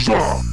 Shut